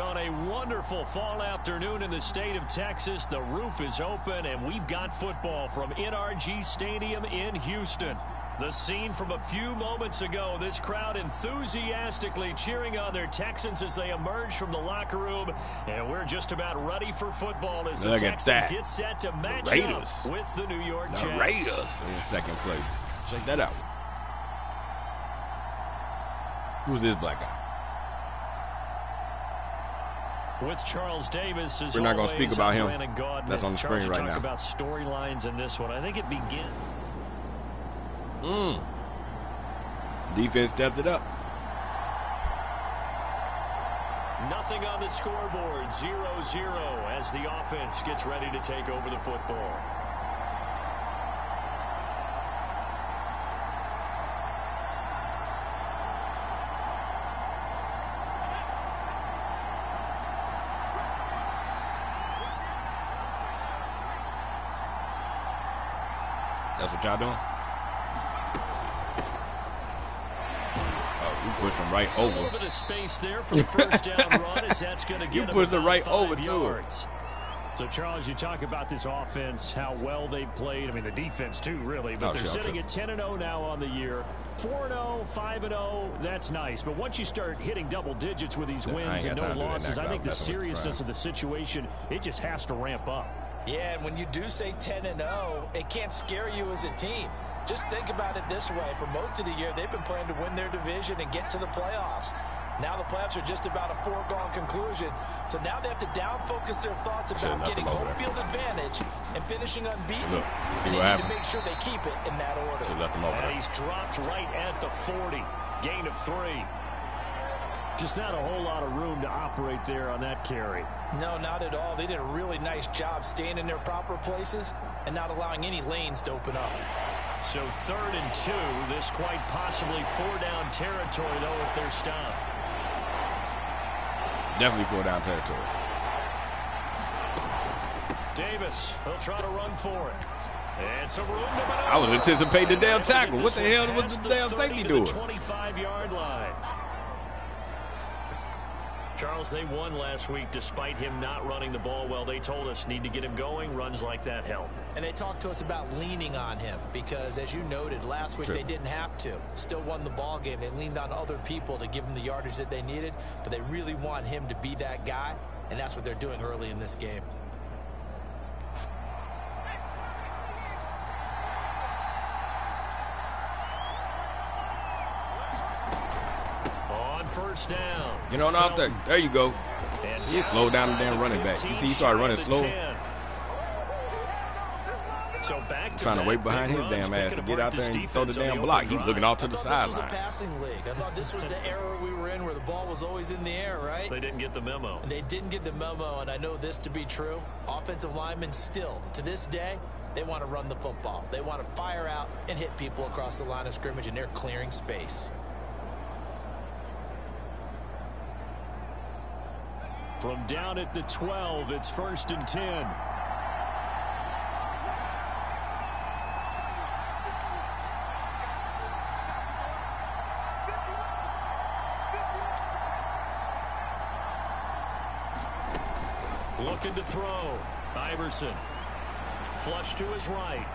On a wonderful fall afternoon in the state of Texas, the roof is open, and we've got football from NRG Stadium in Houston. The scene from a few moments ago, this crowd enthusiastically cheering on their Texans as they emerge from the locker room, and we're just about ready for football as Look the Texans that. get set to match up with the New York The Jets. Raiders in second place. Check that out. Who's this black guy? With Charles Davis as We're not gonna always, speak about him. That's on the Charles, screen right now. about storylines in this one. I think it begins. Mm. Defense stepped it up. Nothing on the scoreboard, 0-0 as the offense gets ready to take over the football. That's what y'all doing? Oh, you pushed him right over. A little bit of space there for the first down run as that's going to get You pushed right over to him. yards. So, Charles, you talk about this offense, how well they've played. I mean, the defense, too, really. But Oh, they're sure, sitting sure. at 10 and 0 now on the year. 4 0, 5 0, that's nice. But once you start hitting double digits with these I wins and no time to do that losses, I think the messing with the seriousness of the situation, it just has to ramp up. Yeah, and when you do say 10 and 0, it can't scare you as a team. Just think about it this way. For most of the year, they've been playing to win their division and get to the playoffs. Now the playoffs are just about a foregone conclusion. So now they have to down focus their thoughts about getting home there. field advantage and finishing unbeaten. Look, see and what they happened? need to make sure they keep it in that order. Should left him over And there. he's dropped right at the 40. Gain of three. Just not a whole lot of room to operate there on that carry. No, not at all. They did a really nice job staying in their proper places and not allowing any lanes to open up. So third and two. This quite possibly four down territory, though, if they're stopped. Definitely four down territory. Davis, he'll try to run for it. And some room to maneuver. I was anticipating the damn Able to get tackle. What the hell was past the damn safety doing? 25-yard line. Charles, they won last week despite him not running the ball well. They told us need to get him going. Runs like that help. And they talked to us about leaning on him because, as you noted, last week True. they didn't have to. Still won the ball game. They leaned on other people to give them the yardage that they needed, but they really want him to be that guy, and that's what they're doing early in this game. Down. You know, out there. There you go. And See, it slowed down the damn running back. You see, he started running shy slow. So back to Trying to wait behind his damn ass picking to get out there and throw the damn block. He's looking off to the thought this was a sideline. passing league. I thought this was the era we were in where the ball was always in the air, right? They didn't get the memo. And they didn't get the memo, and I know this to be true. Offensive linemen still, to this day, they want to run the football. They want to fire out and hit people across the line of scrimmage, and they're clearing space. From down at the 12, it's first and 10. Looking to throw. Iverson. Flush to his right.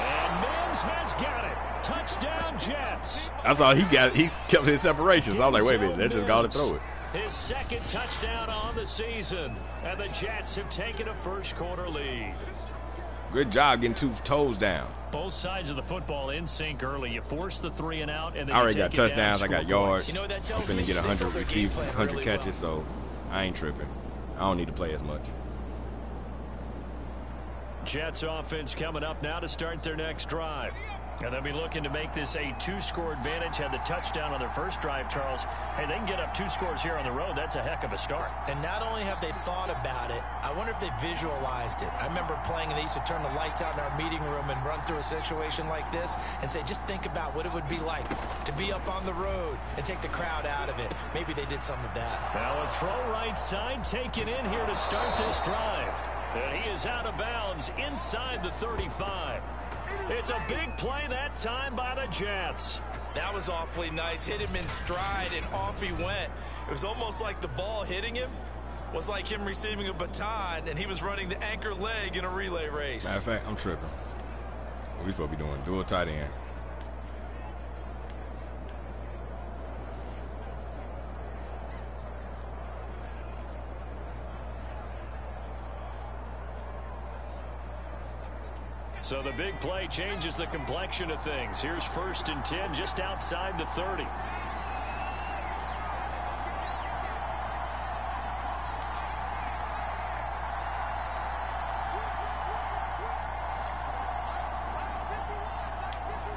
And Mims has got it. Touchdown, Jets. That's all he got. He kept his separation. So I was like, wait a minute, they just got to throw it. His second touchdown on the season. And the Jets have taken a first quarter lead. Good job getting two toes down. Both sides of the football in sync early. You force the three and out, and then I already you got take touchdowns. I got yards. You know what that I'm tells finna me? get 100 sold receivers, 100 really catches, so I ain't tripping. I don't need to play as much. Jets offense coming up now to start their next drive. And they'll be looking to make this a two-score advantage. Had the touchdown on their first drive, Charles. Hey, they can get up two scores here on the road. That's a heck of a start. And not only have they thought about it, I wonder if they visualized it. I remember playing and they used to turn the lights out in our meeting room and run through a situation like this and say, just think about what it would be like to be up on the road and take the crowd out of it. Maybe they did some of that. Now a throw right side taken in here to start this drive. And he is out of bounds inside the 35. It's a big play that time by the Jets. That was awfully nice. Hit him in stride, and off he went. It was almost like the ball hitting him was like him receiving a baton, and he was running the anchor leg in a relay race. Matter of fact, I'm tripping. We supposed to be doing dual tight end. So the big play changes the complexion of things. Here's first and 10 just outside the 30.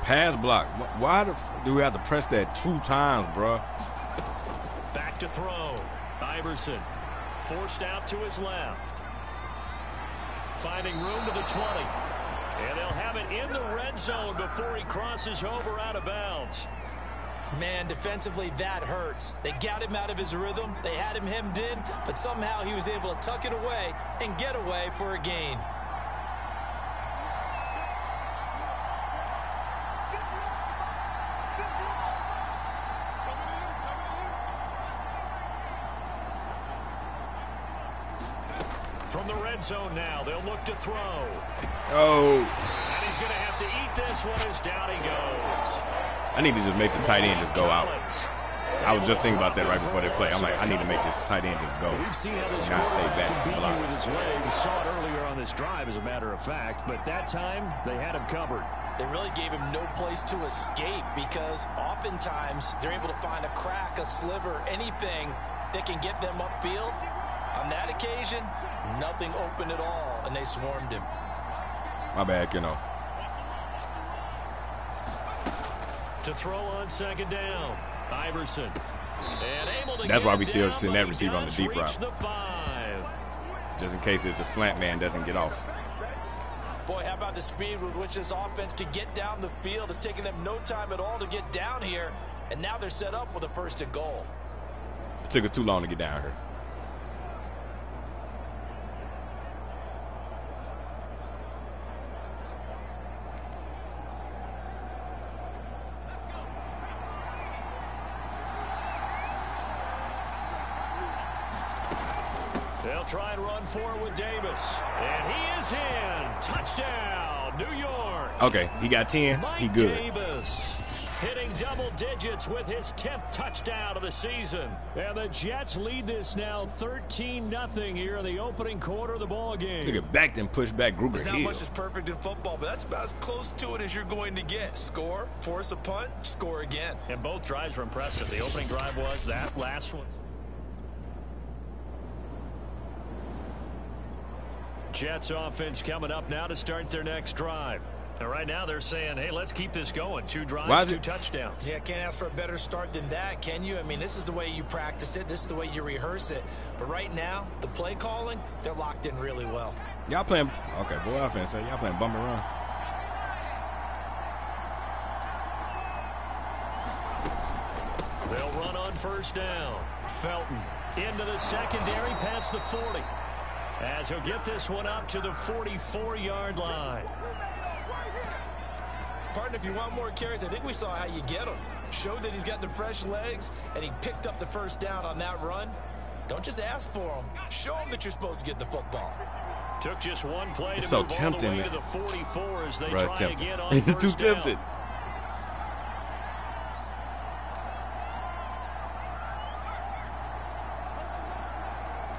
Pass block. Why do we have to press that two times, bro? Back to throw. Iverson forced out to his left. Finding room to the 20. And they'll have it in the red zone before he crosses over out of bounds. Man, defensively, that hurts. They got him out of his rhythm. They had him hemmed in, but somehow he was able to tuck it away and get away for a gain. From the red zone now. They'll look to throw. Oh. And he's going to have to eat this one as down he goes. I need to just make the tight end just go out. I was just thinking about that right before they play. I'm like, I need to make this tight end just go. We've seen how this not stay back can beat you with his leg. We saw it earlier on this drive, as a matter of fact. But that time, they had him covered. They really gave him no place to escape because oftentimes they're able to find a crack, a sliver, anything that can get them upfield. On that occasion, nothing open at all, and they swarmed him. My bad, you know. To throw on second down, Iverson. That's why we still send that receiver on the deep route. The Just in case if the slant man doesn't get off. Boy, how about the speed with which this offense can get down the field? It's taking them no time at all to get down here, and now they're set up with a first and goal. It took us too long to get down here. Try and run for it with Davis. And he is in. Touchdown, New York. Okay, he got 10. Mike he good. Davis hitting double digits with his 10th touchdown of the season. And the Jets lead this now 13-0 here in the opening quarter of the ball game. Look at back then push back Gruger It's not much is perfect in football, but that's about as close to it as you're going to get. Score, force a punt, score again. And both drives were impressive. The opening drive was that last one. Jets offense coming up now to start their next drive. Now, right now they're saying, hey, let's keep this going. Two drives, two touchdowns. Yeah, can't ask for a better start than that, can you? I mean, this is the way you practice it. This is the way you rehearse it. But right now, the play calling, they're locked in really well. Y'all playing, okay, boy offense, so y'all playing bumper run. They'll run on first down. Felton into the secondary past the 40. As he'll get this one up to the 44-yard line. Partner, if you want more carries, I think we saw how you get them. Showed that he's got the fresh legs, and he picked up the first down on that run. Don't just ask for them. Show them that you're supposed to get the football. Took just one play it's to so move tempting, all the way to the 44 as they Bro, try tempting. again on it's too down. tempted.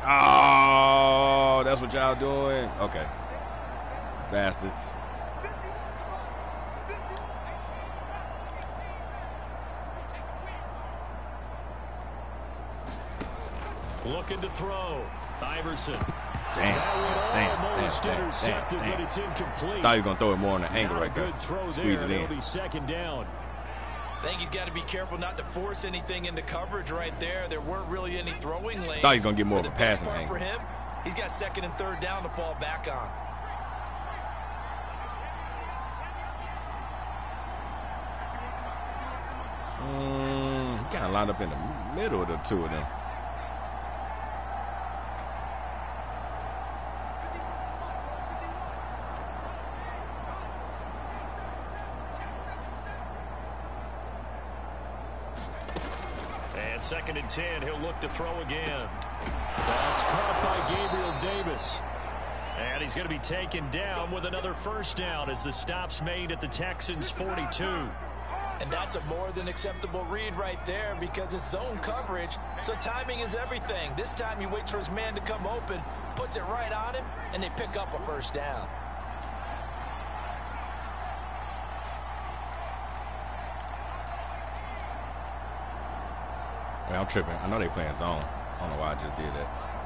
Oh, that's what y'all doing? Okay. Bastards. Looking to throw. Iverson. Damn. Damn. Almost Damn. Damn. intercepted, Damn. but it's incomplete. Thought he was going to throw it more on the angle Not a right there. good throw Squeeze there. it in. It'll be second down. I think he's got to be careful not to force anything into coverage right there. There weren't really any throwing lanes. Thought he was going to get more of But a the best passing part angle. For him, he's got second and third down to fall back on. Mm, he kind of lined up in the middle of the two of them. And And second and 10, he'll look to throw again. That's caught by Gabriel Davis. And he's going to be taken down with another first down as the stop's made at the Texans' 42. And that's a more than acceptable read right there because it's zone coverage, so timing is everything. This time he waits for his man to come open, puts it right on him, and they pick up a first down. I'm tripping. I know they playing zone. I don't know why I just did that.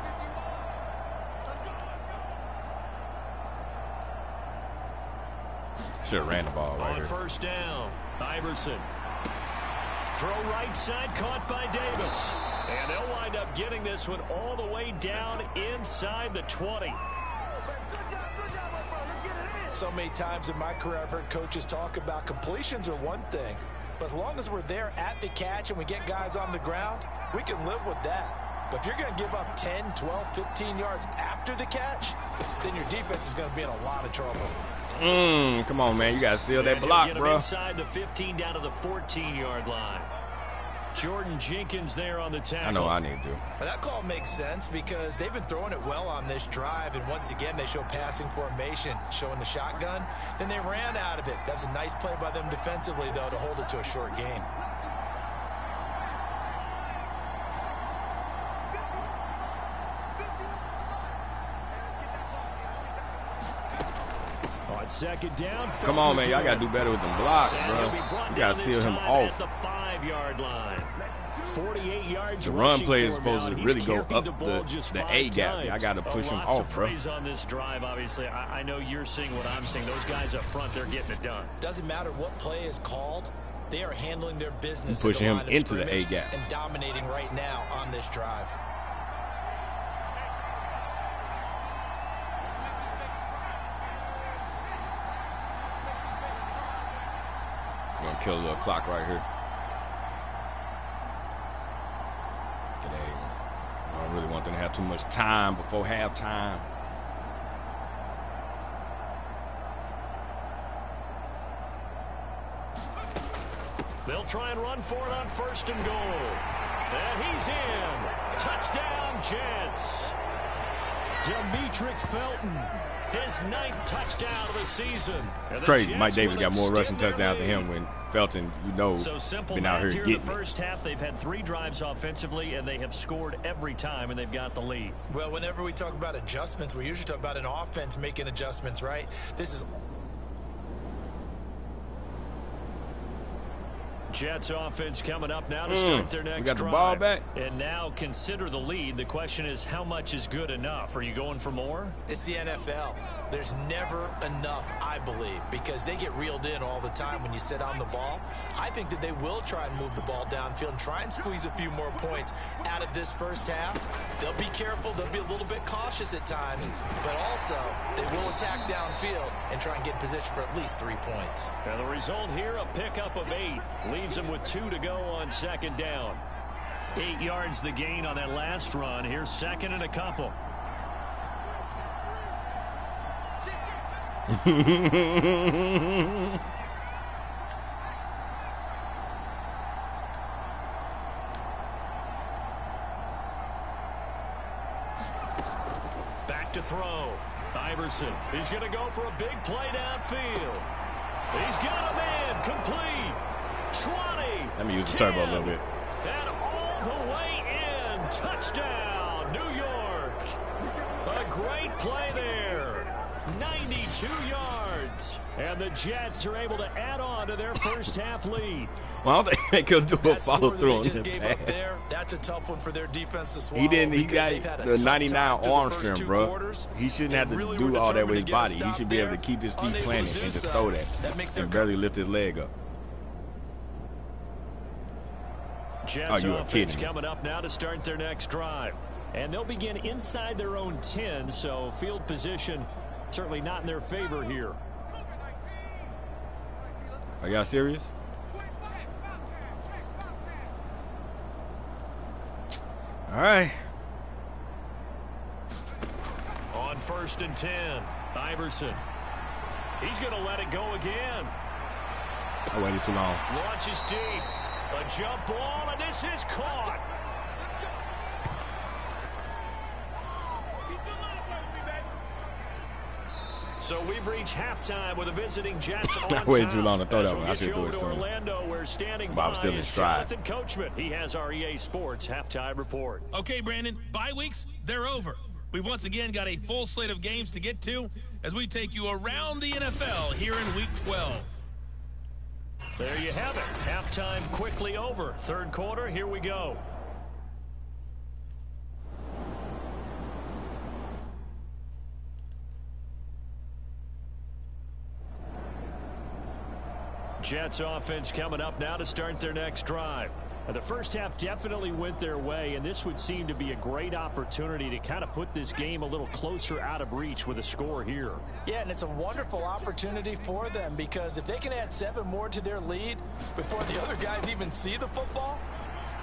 Should have ran the ball right On here. first down, Iverson. Throw right side caught by Davis. And they'll wind up getting this one all the way down inside the 20. So many times in my career I've heard coaches talk about completions are one thing, but as long as we're there at the catch and we get guys on the ground, we can live with that. But if you're going to give up 10, 12, 15 yards after the catch, then your defense is going to be in a lot of trouble. Mmm, come on, man. You got to seal that block, bro. inside the 15 down to the 14-yard line. Jordan Jenkins there on the tackle. I know I need to. But that call makes sense because they've been throwing it well on this drive, and once again they show passing formation, showing the shotgun. Then they ran out of it. That's a nice play by them defensively, though, to hold it to a short game. Second down. Come on, man. Y'all got to do better with them blocks, And he'll be bro. You got to seal him time At off. the five-yard line. 48 yards The run rushing play is supposed to really go up the, the- the A gap. I gotta Oh, push him off, of bro. praise on this drive, obviously. I, I know you're seeing what I'm seeing. Those guys up front, they're getting it done. Doesn't matter what play is called. They are handling their business. You push the him into the A-gap. And dominating right now on this drive. Kill little clock right here. Today, I don't really want them to have too much time before halftime. They'll try and run for it on first and goal. And he's in. Touchdown, Jets. Demetric Felton, his ninth touchdown of the season. And the Crazy. Jets Mike Davis got more rushing touchdowns than him when Felton, you know, So simple been out math here here in the getting it. first half. They've had three drives offensively, and they have scored every time, and they've got the lead. Well, whenever we talk about adjustments, we usually talk about an offense making adjustments, right? This is Jets offense coming up now to Mm, start their we next got the drive. ball back. And now consider the lead. The question is, how much is good enough? Are you going for more? It's the NFL. There's never enough, I believe, because they get reeled in all the time when you sit on the ball. I think that they will try and move the ball downfield and try and squeeze a few more points out of this first half. They'll be careful. They'll be a little bit cautious at times, but also they will attack downfield and try and get in position for at least three points. And the result here, a pickup of eight. Leaves them with two to go on second down. Eight yards the gain on that last run. Here's second and a couple. Back to throw. Iverson. He's going to go for a big play downfield. He's got him in. Complete. 20. Let me use the turbo a little bit. And all the way in. Touchdown, New York. A great play there. 92 yards. And the Jets are able to add on to their first half lead. Well, I don't think they could do a follow through on just this gave up pass. there, that's a tough one for their defense to swallow. He didn't. He got they've had a the 99 time through the arm strength, bro. quarters. He shouldn't have to really do all that with his to get a body. He should be able to keep his feet planted and just so. throw that, That makes and barely lift his leg up. Jets Oh, you are kidding me. coming up now to start their next drive. And they'll begin inside their own 10, so field position certainly not in their favor here. Are y'all serious? All right. On first and 10, Iverson. He's going to let it go again. I waited too long. Launches deep. A jump ball, and this is caught. So we've reached halftime with the visiting Jets on I waited too long to throw that one. we'll I should do you it soon. Orlando, where standing But I was by still in is stride. Jonathan Coachman. He has our EA Sports halftime report. Okay, Brandon, bye weeks, they're over. We've once again got a full slate of games to get to as we take you around the NFL here in Week 12. There you have it. Halftime quickly over. Third quarter, here we go. Jets offense coming up now to start their next drive. Now, The first half definitely went their way, and this would seem to be a great opportunity to kind of put this game a little closer out of reach with a score here. Yeah, and it's a wonderful opportunity for them because if they can add seven more to their lead before the other guys even see the football,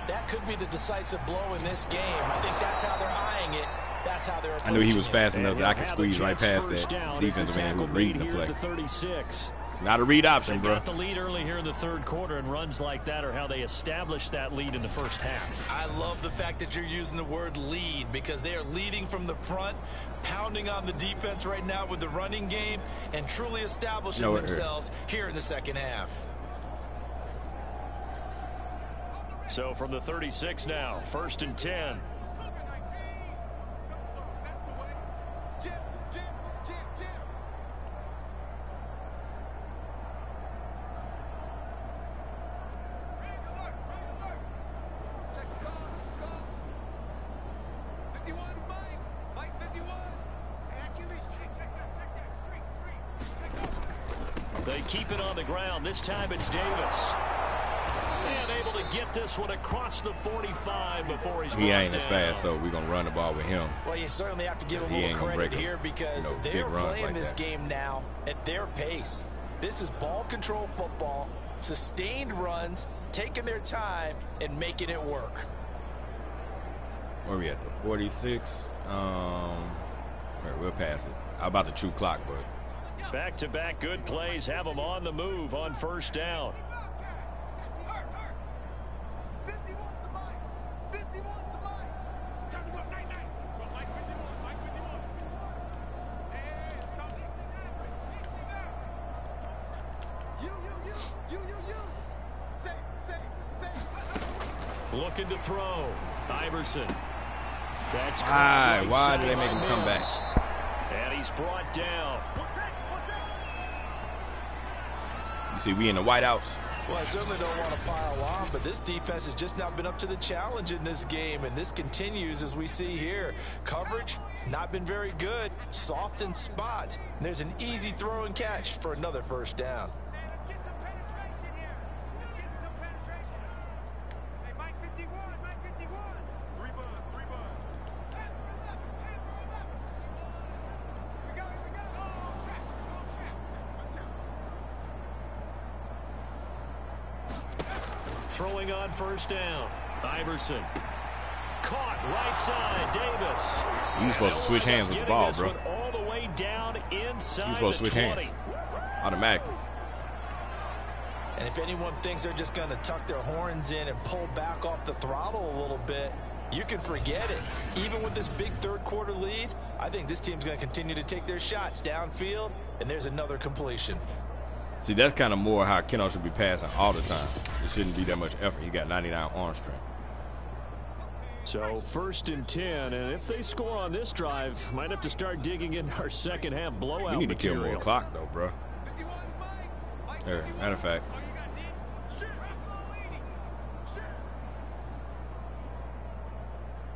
that could be the decisive blow in this game. I think that's how they're eyeing it. That's how they're I knew he was approaching it. fast enough that I could squeeze right past that down as the defensive man who was reading the play. at the 36. It's not a read option, They bro. got the lead early here in the third quarter, and runs like that are how they established that lead in the first half. I love the fact that you're using the word lead because they are leading from the front, pounding on the defense right now with the running game, and truly establishing No, it hurt. themselves here in the second half. So from the 36 now, first and 10. They keep it on the ground. This time it's Davis. And able to get this one across the 45 before he's He brought ain't as fast, so we're going to run the ball with him. Well, you certainly have to give them He a little credit break 'em, here because you know, they're playing like this that. game now at their pace. This is ball control football, sustained runs, taking their time and making it work. Where we at? The 46. Um, all right, we'll pass it. I'm about the chew clock, but Back-to-back good plays have them on the move on first down. You see, we in the whiteouts. Well, I certainly don't want to pile on, but this defense has just not been up to the challenge in this game, and this continues as we see here. Coverage, not been very good, soft in spots. There's an easy throw and catch for another first down. First down. Iverson. Caught right side. Davis. You supposed to switch hands with the ball, bro. all the way down inside You supposed to switch 20. hands automatically. And if anyone thinks they're just going to tuck their horns in and pull back off the throttle a little bit, you can forget it. Even with this big third quarter lead, I think this team's going to continue to take their shots downfield, and there's another completion. See, that's kind of more how Keno should be passing all the time. It shouldn't be that much effort. He got 99 arm strength. So first and 10, and if they score on this drive, might have to start digging in our second half blowout We need to kill material. more clock, though, bro. Here, matter of fact,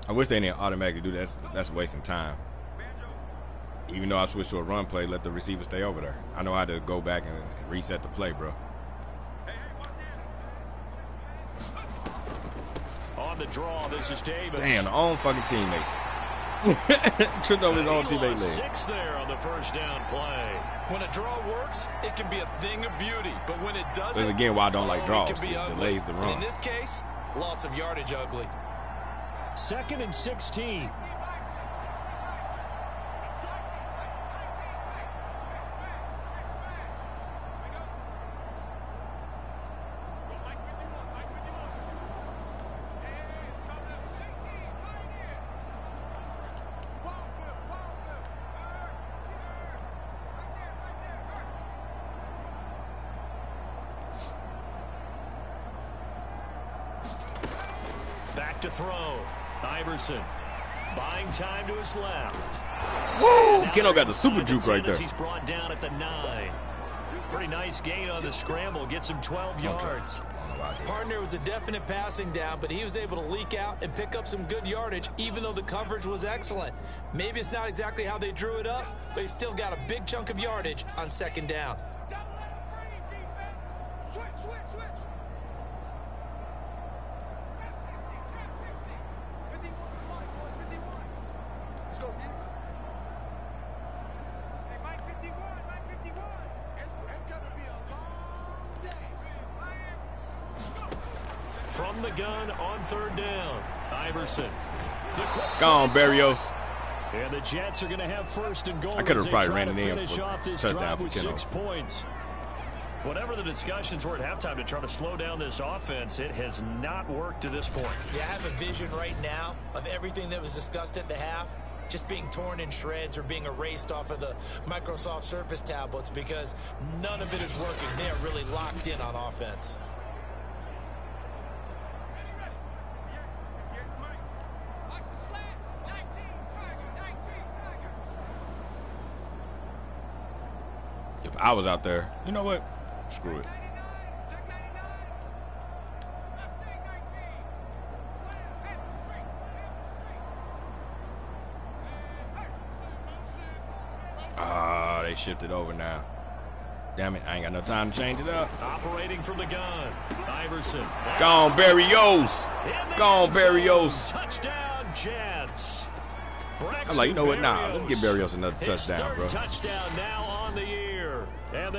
I wish they didn't automatically do that. That's, that's wasting time. Even though I switched to a run play, let the receiver stay over there. I know how to go back and reset the play, bro. On the draw, this is Davis. Damn, the own fucking teammate. Tripped over his own He teammate lost. Six there on the first down play. When a draw works, it can be a thing of beauty. But when it doesn't, This is again why I don't like draws. It It delays the And run. in this case, loss of yardage ugly. Second and 16. Back to throw. Iverson buying time to his left. Woo! Keno got the super juke right there. He's brought down at the nine. Pretty nice gain on the scramble. Gets him 12 yards. Partner was a definite passing down, but he was able to leak out and pick up some good yardage, even though the coverage was excellent. Maybe it's not exactly how they drew it up, but he still got a big chunk of yardage on second down. Go on, And the Jets are going to have first and goal. I could have probably ran it in for off this touchdown with six points. Whatever the discussions were at halftime to try to slow down this offense, it has not worked to this point. Yeah, I have a vision right now of everything that was discussed at the half just being torn in shreds or being erased off of the Microsoft Surface tablets because none of it is working. They are really locked in on offense. I was out there, you know what? Screw it. Ah, they shifted over now. Damn it, I ain't got no time to change it up. Operating from the gun. Iverson. Gone, Berrios. Gone, Berrios. Touchdown, Jets. I'm like, you know what? Nah, let's get Berrios another touchdown, bro. Touchdown now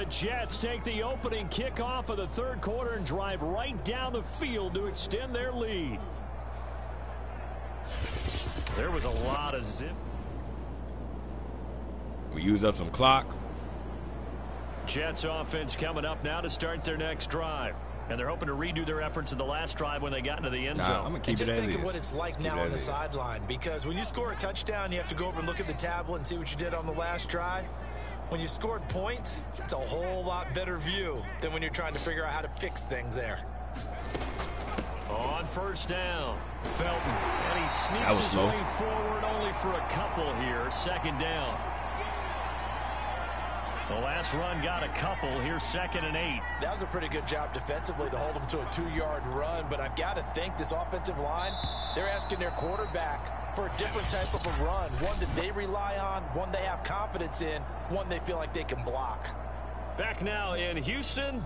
the Jets take the opening kickoff of the third quarter and drive right down the field to extend their lead. There was a lot of zip. We use up some clock. Jets offense coming up now to start their next drive. And they're hoping to redo their efforts in the last drive when they got into the end nah, zone. I'm gonna keep and just it think as of what it's like keep now on the sideline. Because when you score a touchdown, you have to go over and look at the tablet and see what you did on the last drive. When you scored points, it's a whole lot better view than when you're trying to figure out how to fix things there. On first down, Felton. And he sneaks his slow. way forward only for a couple here. Second down. The last run got a couple. Here, second and eight. That was a pretty good job defensively to hold them to a two-yard run, but I've got to think this offensive line, they're asking their quarterback for a different type of a run, one that they rely on, one they have confidence in, one they feel like they can block. Back now in Houston.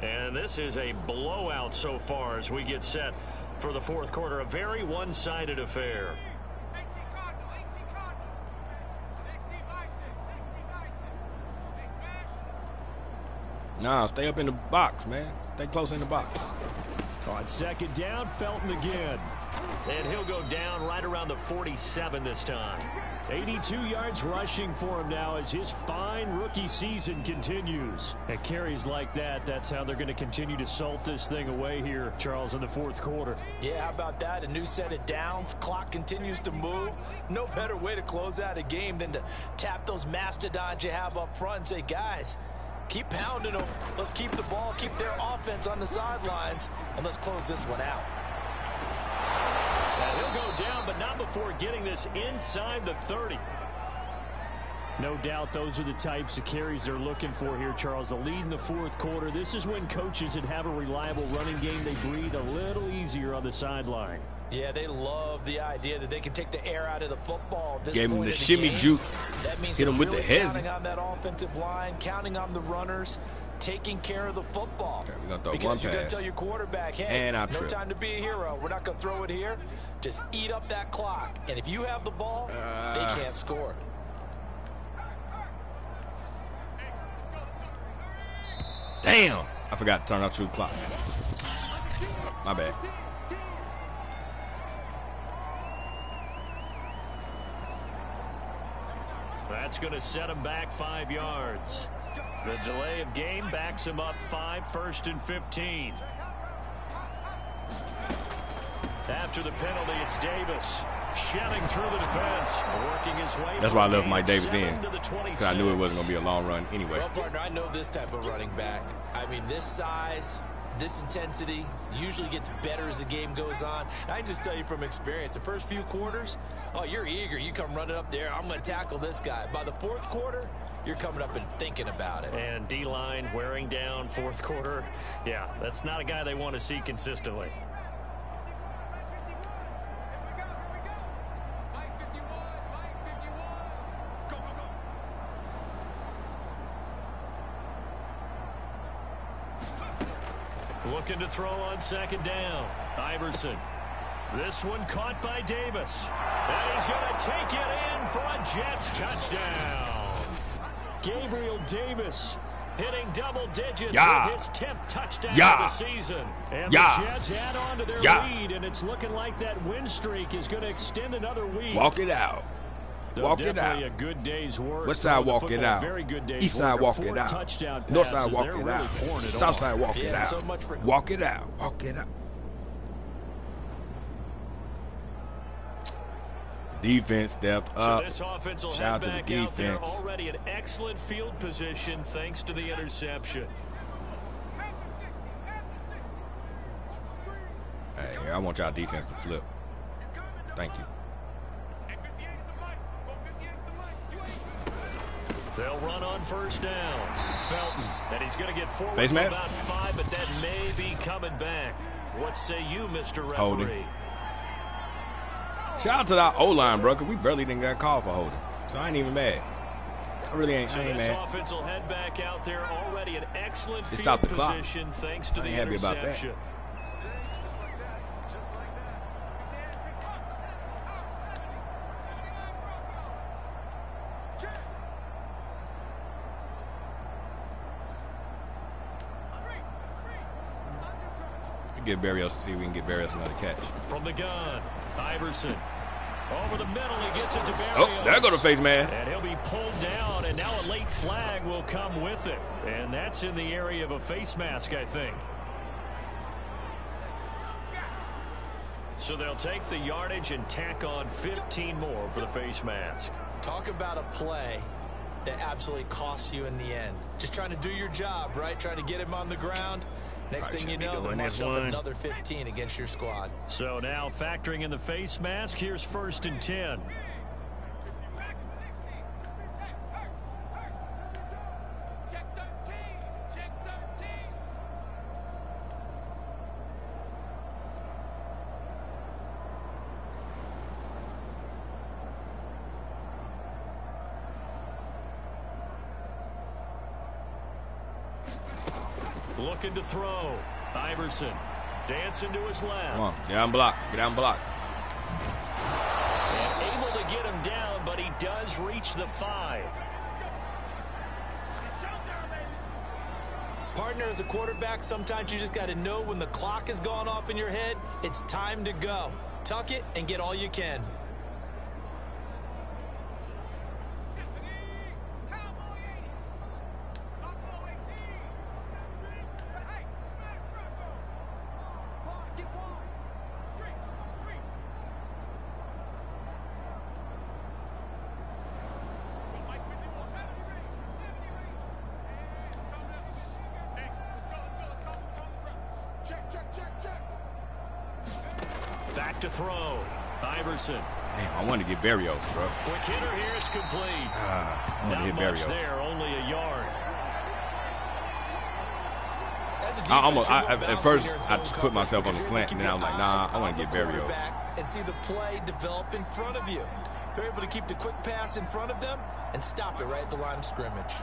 And this is a blowout so far as we get set for the fourth quarter. A very one-sided affair. Nah, stay up in the box, man. Stay close in the box. On second down, Felton again. And he'll go down right around the 47 this time. 82 yards rushing for him now as his fine rookie season continues. At carries like that, that's how they're going to continue to salt this thing away here, Charles, in the fourth quarter. Yeah, how about that? A new set of downs. Clock continues to move. No better way to close out a game than to tap those mastodons you have up front and say, guys, keep pounding them. Let's keep the ball, keep their offense on the sidelines, and let's close this one out. And he'll go down, but not before getting this inside the 30. No doubt those are the types of carries they're looking for here, Charles. The lead in the fourth quarter. This is when coaches that have a reliable running game, they breathe a little easier on the sideline. Yeah, they love the idea that they can take the air out of the football. This Gave him the the shimmy game. juke. That means Hit him with the really hezzy. counting on that offensive line, counting on the runners, taking care of the football. Okay, we're gonna throw because one you're Gonna tell your quarterback, hey, And I no trip. time to be a hero. We're not going to throw it here. Just eat up that clock. And if you have the ball, Uh. they can't score. Damn. I forgot to turn off true clock. My bad. That's going to set him back five yards. The delay of game backs him up five, first and 15. After the penalty, it's Davis. Shedding through the defense. Working his way. That's why I love Mike Davis seven in. Because I knew it wasn't going to be a long run anyway. Well, partner, I know this type of running back. I mean, this size, this intensity usually gets better as the game goes on. I just tell you from experience, the first few quarters, oh, you're eager. You come running up there, I'm going to tackle this guy. By the fourth quarter, you're coming up and thinking about it. And D-line wearing down fourth quarter. Yeah, that's not a guy they want to see consistently. Looking to throw on second down. Iverson. This one caught by Davis. And he's going to take it in for a Jets touchdown. Gabriel Davis hitting double digits yeah. with his 10th touchdown yeah. of the season. And yeah. the Jets add on to their yeah. lead, and it's looking like that win streak is going to extend another week. Walk it out. Walk it out. A good day's work. West side walk it out. Very good day's East side walk it out. North side walk it out. South side walk it out. so much for- walk it out. Walk it out. Defense step So up. this will Shout out to the back out there defense. already in excellent field position thanks to the interception. Hey, I want y'all defense to flip. Thank you. They'll run on first down. Felton, and he's going to get forward Face for mask? about five, but that may be coming back. What say you, Mr. Referee? Holding. Shout out to that O line, bro, 'cause we barely didn't get a call for holding. So I ain't even mad. I really ain't, So I ain't this mad. offense will head back out there already in excellent They field stopped the clock. position thanks to I the ain't happy about that. Get Berrios, to see if we can get Berrios another catch. From the gun, Iverson. Over the middle, he gets it to oh, Berrios. Oh, there go the face mask. And he'll be pulled down, and now a late flag will come with it. And that's in the area of a face mask, I think. So they'll take the yardage and tack on 15 more for the face mask. Talk about a play that absolutely costs you in the end. Just trying to do your job, right? Trying to get him on the ground. Next Probably thing you know, they'll march up another 15 against your squad. So now factoring in the face mask, here's first and 10. Looking to throw. Iverson dancing to his left. Come on, get down block. Get down block. And able to get him down, but he does reach the five. Partner, as a quarterback, sometimes you just got to know when the clock has gone off in your head, it's time to go. Tuck it and get all you can. Iverson. Damn, I wanted to get Berrios, bro. Quick hitter here. It's complete. Ah, I wanted to hit much Berrios. there. Only a yard. As a I defense, almost- I- at first, when you're in I just put myself on the slant, and to then I was keep like, your nah, I wanna get Berrios. quarterback And see the play develop in front of you. They're able to keep the quick pass in front of them and stop it right at the line of scrimmage.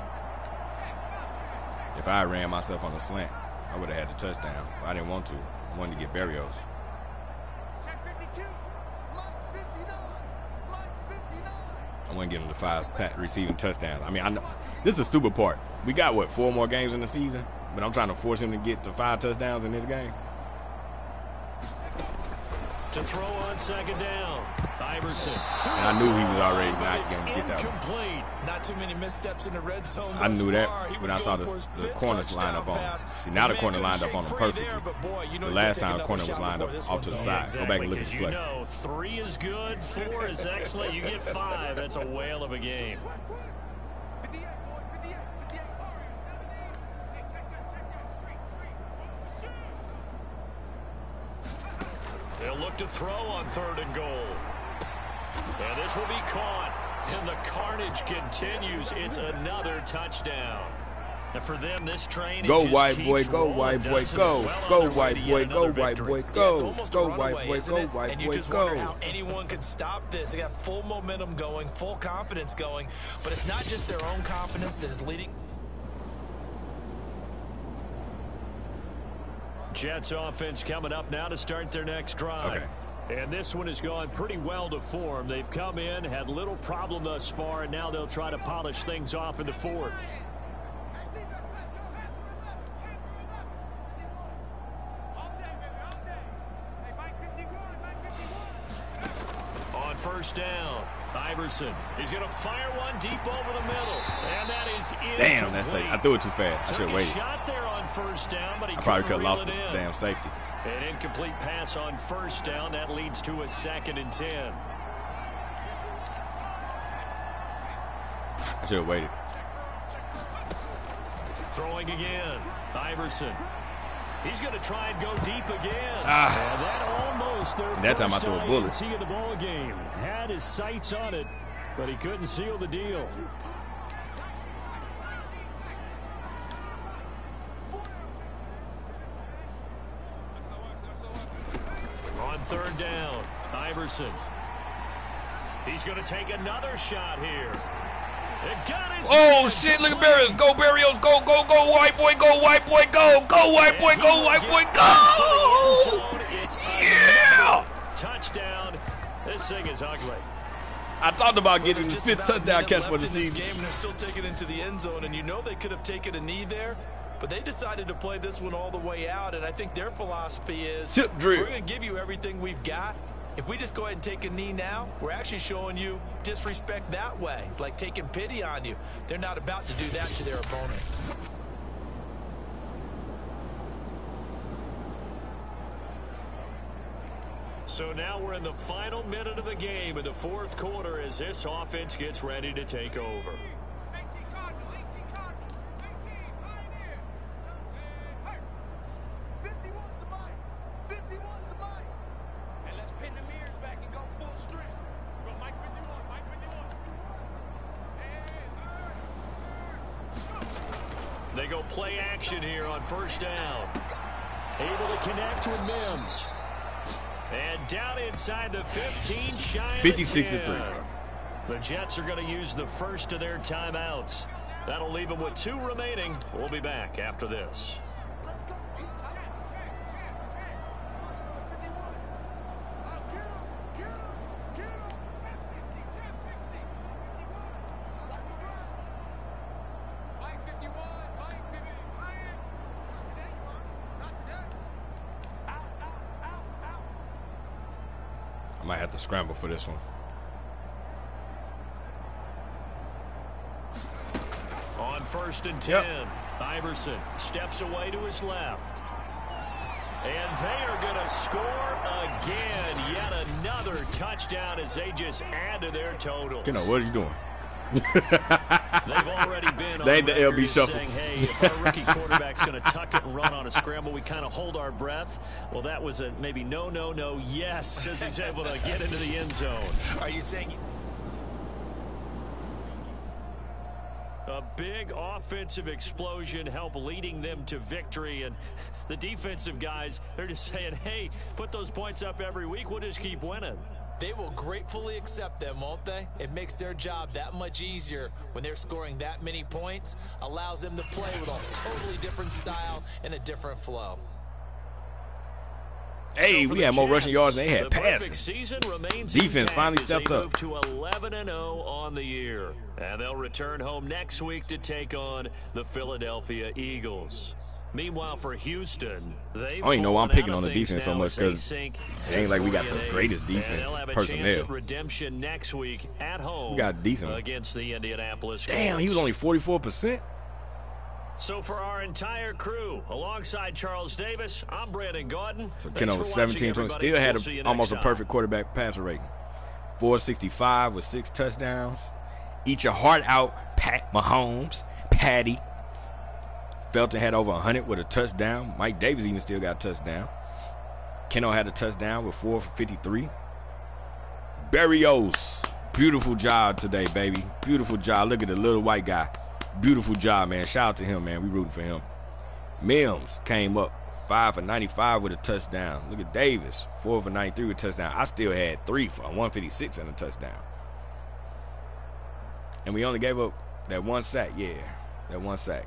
If I ran myself on the slant, I would have had the touchdown. I didn't want to. I wanted to get Berrios. I want to give him the five pat receiving touchdowns. I mean, I know this is the stupid part. We got what four more games in the season, but I'm trying to force him to get to five touchdowns in this game. To throw on second down. And I knew he was already not going to get that one. Not too many missteps in the red zone. I knew that when I saw the, the corners line up on. See, now the corner lined up on him perfectly. the last time the corner was lined up off to the side. Go back and look at the play. Know, three is good, four is excellent. You get five. That's a whale of a game. They'll look to throw on third and goal. And this will be caught. And the carnage continues. It's another touchdown. And for them, this train go white boy, go white boy, go, well go white boy, go white boy, go, yeah, go white boy, go white and boy, you just go. Wonder how anyone could stop this? They got full momentum going, full confidence going, but it's not just their own confidence that is leading. Jets offense coming up now to start their next drive. Okay. And this one has gone pretty well to form. They've come in, had little problem thus far, and now they'll try to polish things off in the fourth. On first down, Iverson. He's going to fire one deep over the middle. And that is Damn, that's like, I threw it too fast. I should have waited. shot there on first down, but he I probably could have lost the damn safety. An incomplete pass on first down. That leads to a second and ten. I should have waited. Throwing again. Iverson. He's going to try and go deep again. Ah. And that almost their that time I threw a bullet. He the ball game. Had his sights on it, but he couldn't seal the deal. Iverson. He's going to take another shot here. Oh shit! Look at Berrios. Go Berrios. Go go go white boy. Go white boy. Go go white boy. Go white boy. Go. Yeah. Touchdown. This thing is ugly. I talked about getting the fifth touchdown catch for the season. Game and they're still taking it into the end zone, and you know they could have taken a knee there, but they decided to play this one all the way out. And I think their philosophy is: Tip drill. we're going to give you everything we've got. If we just go ahead and take a knee now, we're actually showing you disrespect that way, like taking pity on you. They're not about to do that to their opponent. So now we're in the final minute of the game in the fourth quarter as this offense gets ready to take over. Inside the 15, shy 56 and 3. The Jets are going to use the first of their timeouts. That'll leave them with two remaining. We'll be back after this. I might have to scramble for this one. On first and 10, yep. Iverson steps away to his left. And they are going to score again. Yet another touchdown as they just add to their total. You know, what are you doing? They've already been they ain't the LB shuffle. Saying, hey, if our rookie quarterback's going to tuck it and run on a scramble, we kind of hold our breath. Well, that was a maybe no, no, no, yes, as he's able to get into the end zone. Are you saying... A big offensive explosion help leading them to victory. And the defensive guys, they're just saying, hey, put those points up every week. We'll just keep winning. They will gratefully accept them, won't they? It makes their job that much easier when they're scoring that many points, allows them to play with a totally different style and a different flow. Hey, so we had more Jets, rushing yards than they had the passing. Season remains Defense finally stepped up. up. to 11 and 0 on the year, and they'll return home next week to take on the Philadelphia Eagles. Meanwhile, for Houston, they I don't even know why I'm picking on the defense so much because it ain't like we got the greatest defense personnel. redemption next week at home. We got decent against the Indianapolis. Damn, Colts. he was only 44 percent. So for our entire crew, alongside Charles Davis, I'm Brandon Gaudin. So Ken over 17 20 still had a, almost a perfect quarterback passer rating. 465 with six touchdowns. Eat your heart out, Pat Mahomes, Patty. Felton had over 100 with a touchdown. Mike Davis even still got a touchdown. Keno had a touchdown with 4 for 53. Berrios, beautiful job today, baby. Beautiful job. Look at the little white guy. Beautiful job, man. Shout out to him, man. We rooting for him. Mims came up 5 for 95 with a touchdown. Look at Davis, 4 for 93 with a touchdown. I still had 3 for 156 and a touchdown. And we only gave up that one sack, yeah. That one sack.